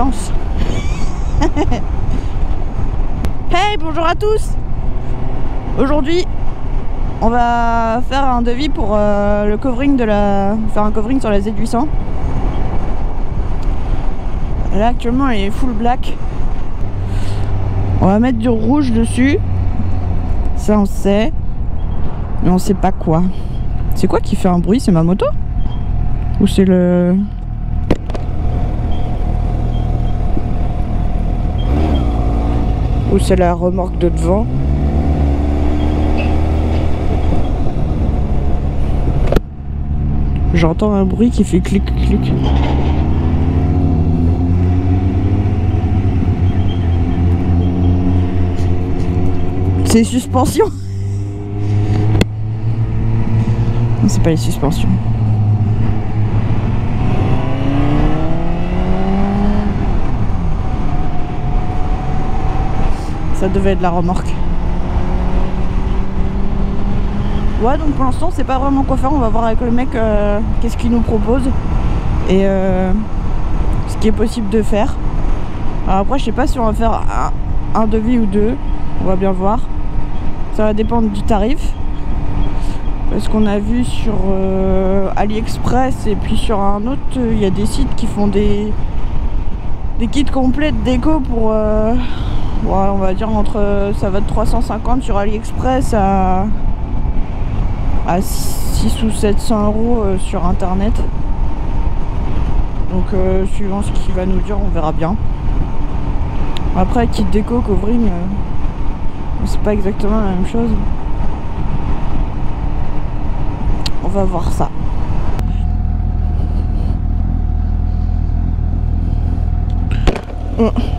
hey, bonjour à tous Aujourd'hui, on va faire un devis pour euh, le covering de la... faire un covering sur la Z800. Là, actuellement, elle est full black. On va mettre du rouge dessus. Ça, on sait. Mais on sait pas quoi. C'est quoi qui fait un bruit? C'est ma moto? Ou c'est le... Ou c'est la remorque de devant J'entends un bruit qui fait clic clic. C'est suspension. C'est pas les suspensions. Ça devait être la remorque. Ouais, donc pour l'instant, c'est pas vraiment quoi faire. On va voir avec le mec euh, qu'est-ce qu'il nous propose et euh, ce qui est possible de faire. Alors après, je sais pas si on va faire un, devis ou deux. On va bien voir. Ça va dépendre du tarif. Parce qu'on a vu sur euh, AliExpress et puis sur un autre, il y a des sites qui font des, des kits complets de déco pour on va dire entre ça va de 350 sur AliExpress à, à 6 ou 700 euros euh, sur internet. Donc euh, suivant ce qu'il va nous dire, on verra bien. Après kit déco, covering, euh, c'est pas exactement la même chose. On va voir ça.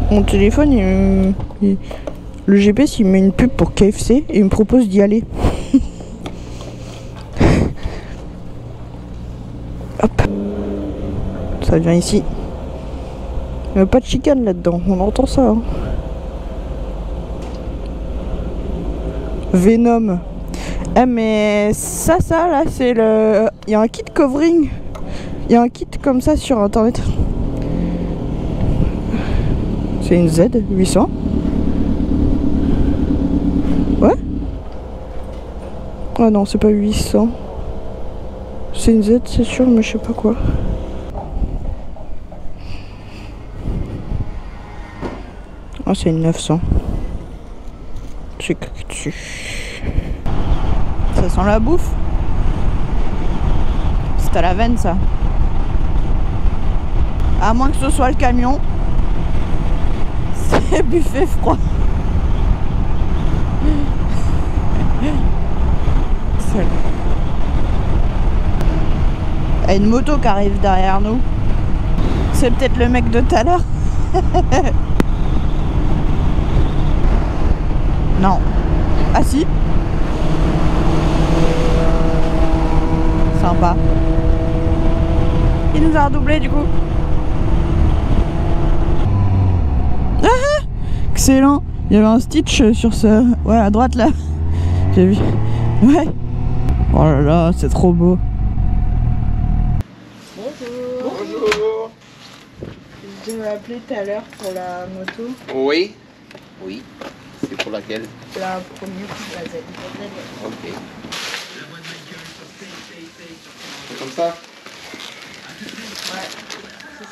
Mon téléphone, le GPS, il met une pub pour KFC et il me propose d'y aller. Hop. Ça vient ici. Il n'y a pas de chicane là-dedans, on entend ça. Hein. Venom. Ah mais ça, ça là, c'est le... Il y a un kit covering. Il y a un kit comme ça sur internet. C'est une Z 800 Ouais Ah non, c'est pas 800. C'est une Z, c'est sûr, mais je sais pas quoi. Ah, c'est une 900. C'est dessus. Ça sent la bouffe. C'est à la veine, ça. À moins que ce soit le camion. buffet froid. Il une moto qui arrive derrière nous. C'est peut-être le mec de tout à l'heure. non. Ah si. Sympa. Il nous a redoublé du coup. Excellent. Il y avait un stitch sur ce... Ouais, à droite là. J'ai vu. Ouais. Oh là là, c'est trop beau. Bonjour. Bonjour. Je devais appeler tout à l'heure pour la moto. Oui. Oui. C'est pour laquelle? La première, la Z. Ok. C'est comme ça? Ouais.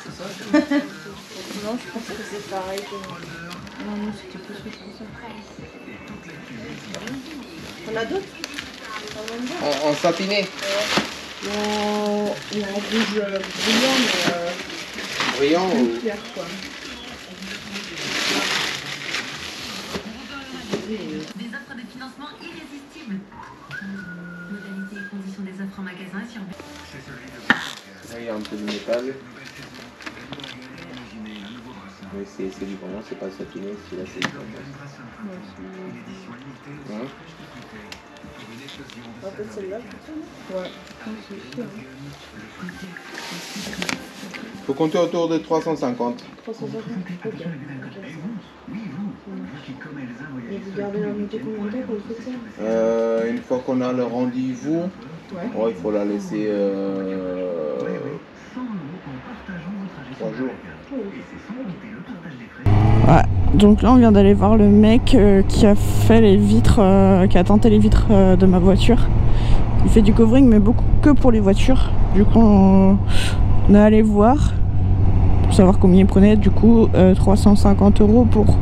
C'est ça. Non, je pense que c'est pareil que... Non, non, c'était plus que ça. On a d'autres? En, en satiné ouais. en, en rouge brillant, mais. Euh, brillant ou. clair, quoi. Des offres de financement irrésistibles. Modalités et conditions des offres en magasin sur. Là, il y a un peu de métal. Oui, c'est du vraiment, c'est pas satiné, c'est là, c'est du vraiment. Ouais, celle-là Ouais, Faut compter autour de 350. 350 Ok. Et vous gardez la moto combien de temps pour le euh, Une fois qu'on a le rendez-vous, ouais. ouais, il faut la laisser euh, 3 jours. Ouais. Donc là, on vient d'aller voir le mec euh, qui a fait les vitres, euh, qui a tenté les vitres euh, de ma voiture. Il fait du covering, mais beaucoup que pour les voitures. Du coup, on, on est allé voir pour savoir combien il prenait. Du coup, euh, 350 euros pour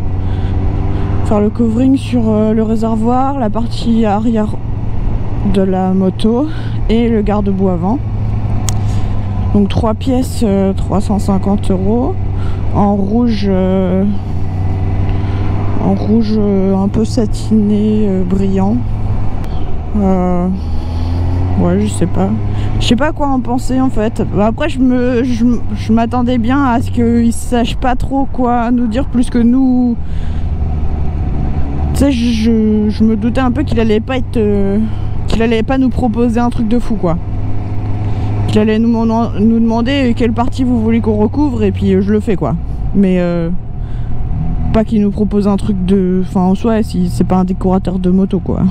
faire le covering sur le réservoir, la partie arrière de la moto et le garde-boue avant. Donc trois pièces, euh, 350 euros. En rouge, euh, en rouge euh, un peu satiné, euh, brillant. Euh, ouais, je sais pas. Je sais pas quoi en penser en fait. Bah, Après, je me, je, m'attendais bien à ce qu'ils sachent pas trop quoi nous dire plus que nous. Tu sais, je, je- me doutais un peu qu'il allait pas être, euh, qu'il allait pas nous proposer un truc de fou quoi. Qu'il allait nous, demander quelle partie vous voulez qu'on recouvre et puis euh, je le fais quoi. Mais euh, pas qu'il nous propose un truc de. Enfin, en soi, si c'est pas un décorateur de moto quoi.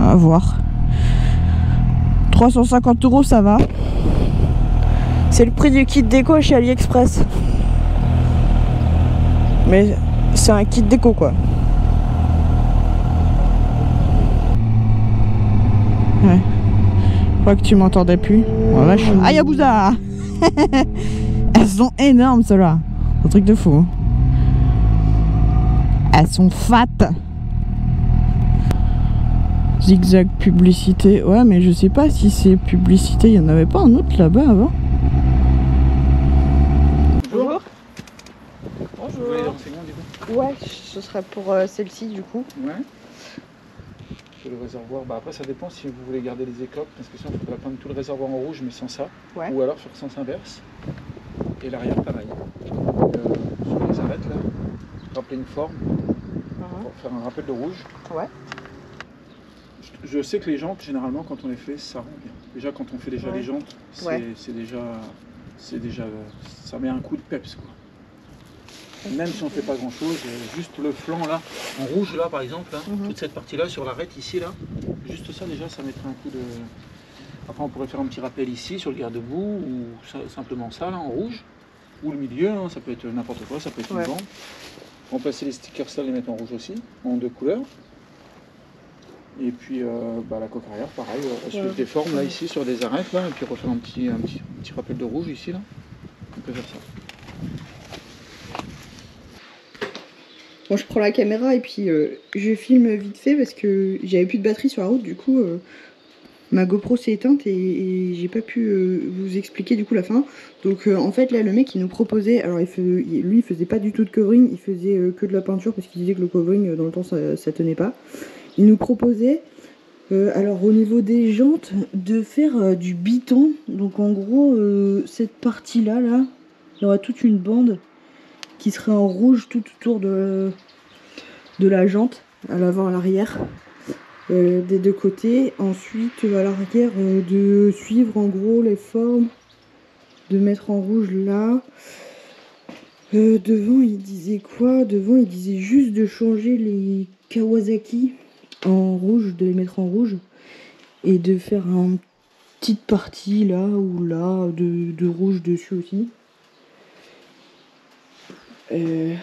À voir. 350 euros, ça va. C'est le prix du kit déco chez AliExpress. Mais c'est un kit déco quoi. Ouais. Je crois que tu m'entendais plus. Oh vache. Aïe Abouza Elles sont énormes ceux-là. Un truc de fou. hein. Elles sont fat. Zigzag publicité. Ouais, mais je sais pas si c'est publicité. Il y en avait pas un autre là-bas avant. Bonjour. Coup Ouais, ce serait pour euh, celle-ci du coup. Ouais. Le réservoir, bah après ça dépend si vous voulez garder les éclopes, parce que sinon il faudra peindre tout le réservoir en rouge mais sans ça. Ouais. Ou alors sur sens inverse. Et l'arrière pareil. Euh, sur les arêtes là, rappeler une forme pour faire un rappel de rouge. Ouais. Je, je sais que les jantes, généralement quand on les fait, ça rend bien. Déjà quand on fait déjà Ouais. les jantes, c'est Ouais. c'est déjà. C'est déjà. Ça met un coup de peps quoi. Même si on ne fait pas grand chose, juste le flanc là, en rouge là par exemple, Mhm. toute cette partie là sur l'arête ici là, juste ça déjà ça mettrait un coup de. Après on pourrait faire un petit rappel ici sur le garde-boue ou ça- simplement ça là en rouge, ou le milieu, hein, ça peut être n'importe quoi, ça peut être Ouais. une bande. Remplacer les stickers ça, les mettre en rouge aussi, en deux couleurs. Et puis euh, bah, la coque arrière pareil, euh, suivre Ouais. des formes là ici sur des arêtes là, et puis refaire un petit, un petit, un petit rappel de rouge ici là. On peut faire ça. Bon, je prends la caméra et puis euh, je filme vite fait parce que j'avais plus de batterie sur la route. Du coup, euh, ma GoPro s'est éteinte et, j'ai pas pu euh, vous expliquer du coup la fin. Donc, en fait, là, le mec il nous proposait. Alors, il lui, il faisait pas du tout de covering, il faisait que de la peinture parce qu'il disait que le covering dans le temps ça, ça tenait pas. Il nous proposait. alors au niveau des jantes, de faire du biton. Donc en gros, cette partie-là, là, il y aura toute une bande qui serait en rouge tout autour de, la jante, à l'avant, à l'arrière, euh, des deux côtés. Ensuite, à l'arrière, euh, de suivre en gros les formes, de mettre en rouge là. Euh, devant, il disait quoi? Devant, il disait juste de changer les Kawasaki en rouge, de les mettre en rouge, et de faire une petite partie là ou là de rouge dessus aussi. Euh,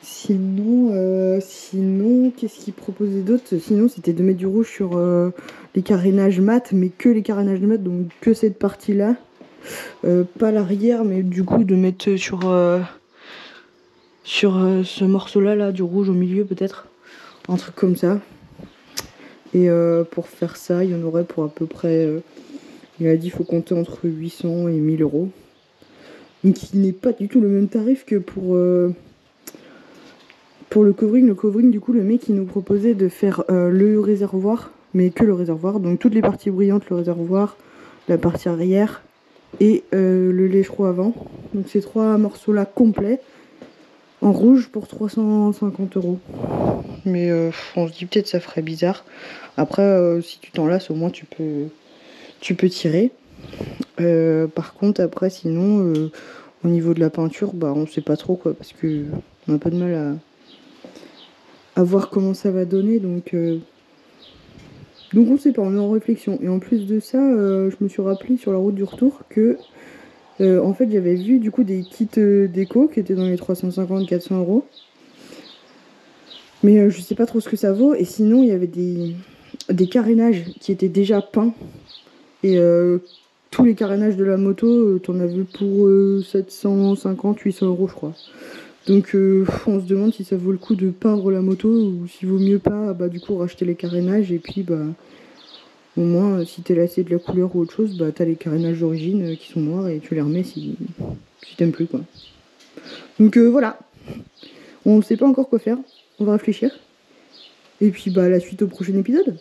Sinon, euh, sinon, qu'est-ce qu'il proposait d'autre? Sinon, c'était de mettre du rouge sur euh, les carénages mat, mais que les carénages mat, donc que cette partie-là. Pas l'arrière, mais du coup de mettre sur ce morceau-là, là, du rouge au milieu peut-être, un truc comme ça. Et pour faire ça, il y en aurait pour à peu près. il a dit faut compter entre 800 et 1000 euros. Il n'est pas du tout le même tarif que pour, euh, pour le covering. Le covering, du coup, le mec il nous proposait de faire euh, le réservoir, mais que le réservoir. Donc toutes les parties brillantes, le réservoir, la partie arrière et euh, le léchereau avant. Donc ces trois morceaux-là complets en rouge pour 350 euros. Mais on se dit peut-être ça ferait bizarre. Après, si tu t'en au moins tu peux, tu peux tirer. Euh, par contre, après, sinon, euh, au niveau de la peinture, bah, on sait pas trop quoi, parce que on a pas de mal à, voir comment ça va donner, donc. euh, donc on sait pas, on est en réflexion. Et en plus de ça, euh, je me suis rappelé sur la route du retour que Euh, en fait, j'avais vu du coup des kits euh, déco qui étaient dans les 350-400 euros. Mais euh, je sais pas trop ce que ça vaut. Et sinon, il y avait des, des carénages qui étaient déjà peints. Et euh, tous les carénages de la moto, euh, t'en avais pour euh, 750-800 euros, je crois. Donc euh, on se demande si ça vaut le coup de peindre la moto ou s'il vaut mieux pas, bah du coup racheter les carénages et puis bah au moins si t'es lassé de la couleur ou autre chose, bah t'as les carénages d'origine qui sont noirs et tu les remets si, si t'aimes plus quoi. Donc voilà, on sait pas encore quoi faire, on va réfléchir. Et puis bah la suite au prochain épisode.